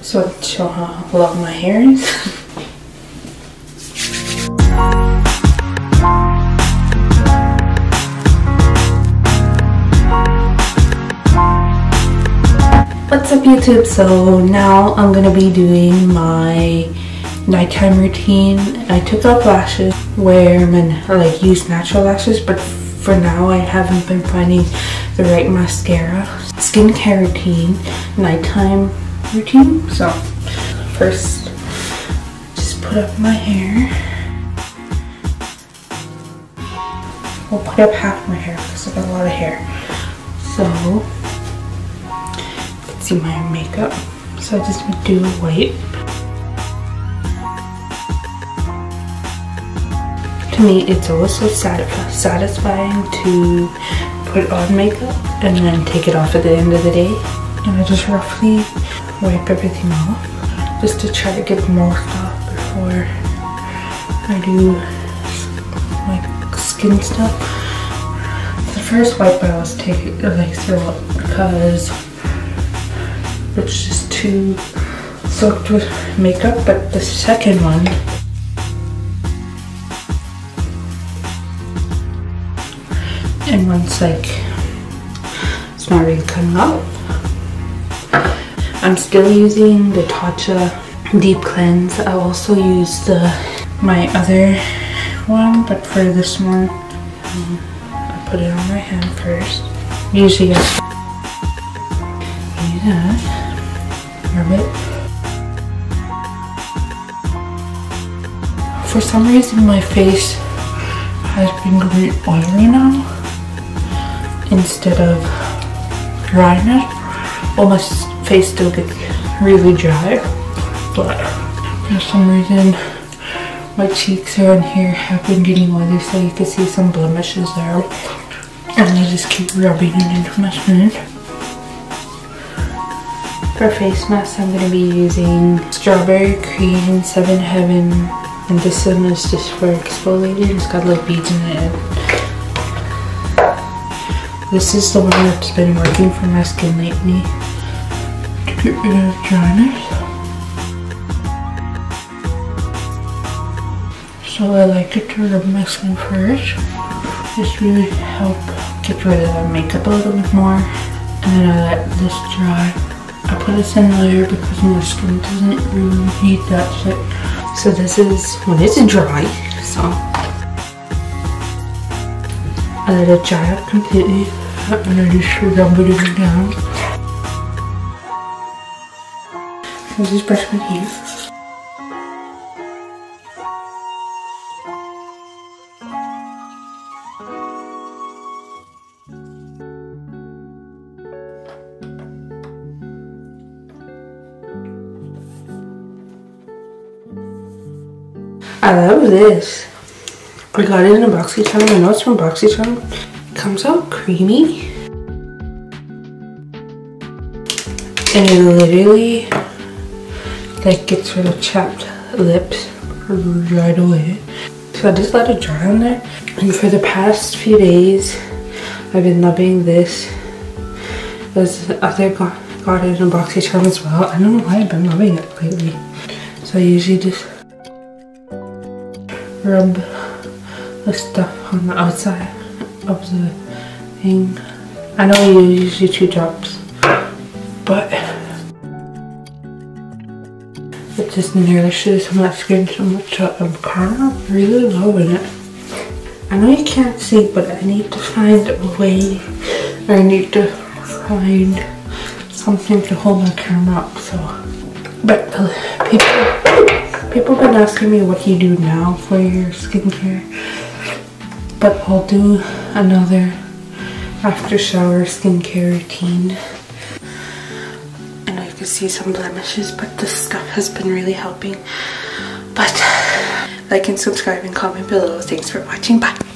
So to show how long my hair is. What's up YouTube? So now I'm gonna be doing my nighttime routine. I took off lashes, wear my like use natural lashes, but for now I haven't been finding the right mascara. Skincare routine, nighttime routine. So first, just put up my hair. We'll put up half my hair because I got a lot of hair. So see my makeup. So I just do a me, it's also satisfying to put on makeup and then take it off at the end of the day. And I just roughly wipe everything off just to try to get most off before I do like skin stuff. The first wipe I was taking like up because it's just too soaked with makeup, but the second one and once like it's not really coming up. I'm still using the Tatcha Deep Cleanse. I also use the my other one, but for this one, um, I put it on my hand first. Usually I that rub it. For some reason my face has been going oily now instead of dryness. Well my face still gets really dry but for some reason my cheeks around here have been getting oily so you can see some blemishes there and I just keep rubbing it into my skin. For face mask, I'm going to be using Strawberry Cream 7 Heaven. And this one is just for exfoliating. It's got little beads in it. This is the one that's been working for my skin lately. To get rid of dryness. So I like to turn rub my skin first. This really help get rid of the makeup a little bit more. And then I let this dry. I put this in layer because my skin doesn't really need that shit. So this is when it's dry, so I let it dry up completely and I just rub it down. I just brush my teeth. I love this. I got it in a BoxyCharm. I know it's from BoxyCharm. It comes out creamy. And it literally like gets rid of chapped lips right away. So I just let it dry on there. And for the past few days, I've been loving this. There's other got, got it in a BoxyCharm as well. I don't know why I've been loving it lately. So I usually just rub the stuff on the outside of the thing. I know you usually two drops, but it just nourishes my skin so much I'm kind of really loving it. I know you can't see, but I need to find a way, I need to find something to hold my camera up, so. But people, People been asking me what you do now for your skincare. But I'll do another after shower skincare routine. And you can see some blemishes, but this stuff has been really helping. But like and subscribe and comment below. Thanks for watching. Bye.